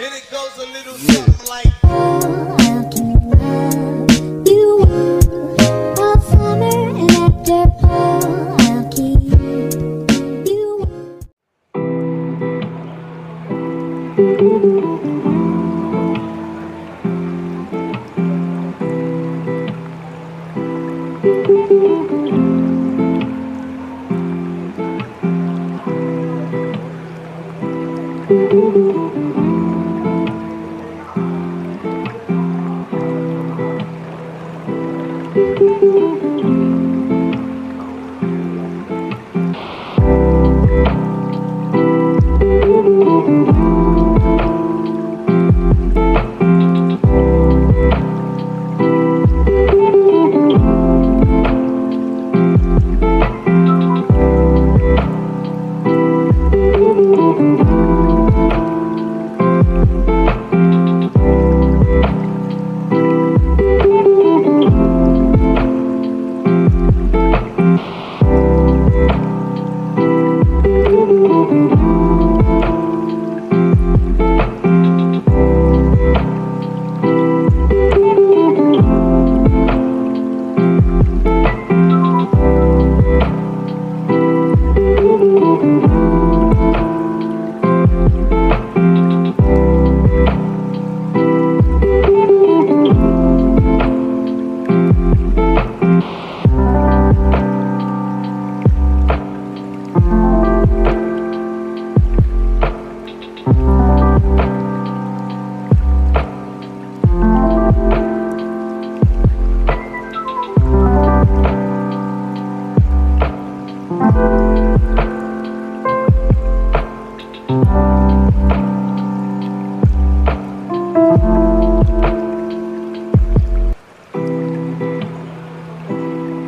And it goes a little something like. Oh, I'll keep love you all summer and after fall. I'll keep you. Thank